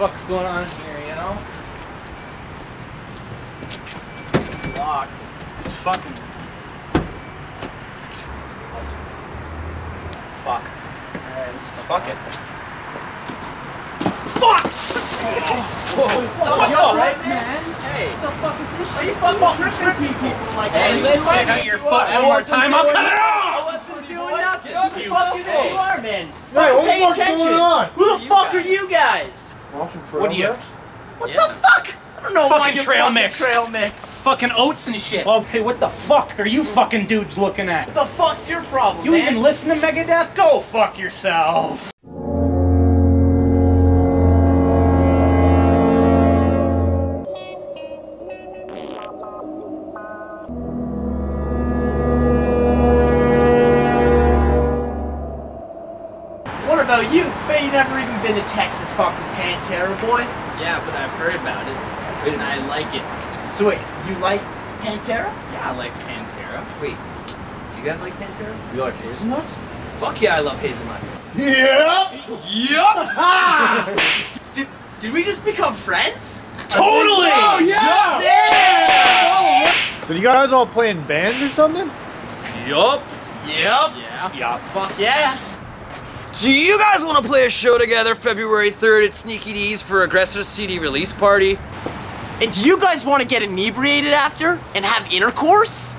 fuck's going on here, you know? It's locked. It's fucking. Fuck. Alright, let's fuck it. Fuck! What Yo, the right, fuck, man? Hey. What the fuck is this Are you fucking tripping people like Hey, that? listen, You got your foot one more time, I'll cut it off! I off! wasn't doing Get off the fuck you Hey. are, man? Hey, what the pay fuck's going on? Who the You fuck are you guys? Watching trail What do you- mix? What Yeah. the fuck? I don't know Fucking you're trail fucking mix. Trail mix. Fucking oats and shit. Oh, hey, what the fuck are you mm. fucking dudes looking at? What the fuck's your problem, You man? even listen to Megadeth? Go fuck yourself. What about you? Bet you never even been to Texas, fucking Pantera boy. Yeah, but I've heard about it, and I like it. So wait, you like Pantera? Yeah, I like Pantera. Wait, you guys like Pantera? You like hazelnuts? Fuck yeah, I love hazelnuts. Yep. Yup! did, did we just become friends? Totally! Oh yeah. Yeah! So you guys all playing bands or something? Yup. Yep. Yeah. Yeah. Fuck yeah. Do you guys want to play a show together February 3rd at Sneaky Dee's for Aggressor CD release party? And do you guys want to get inebriated after and have intercourse?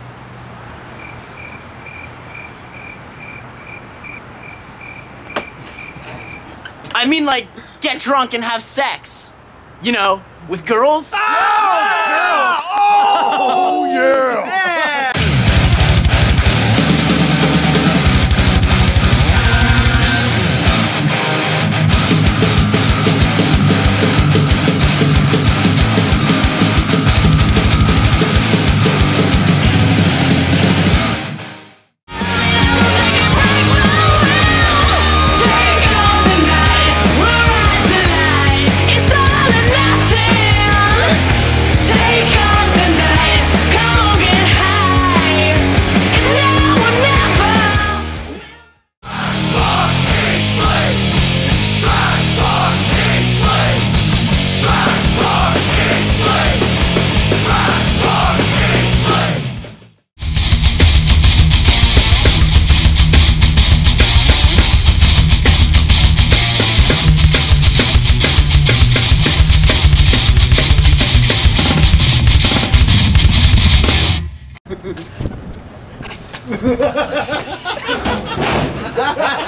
I mean, like, get drunk and have sex. You know, with girls? Oh Ha ha ha!